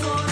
corazón.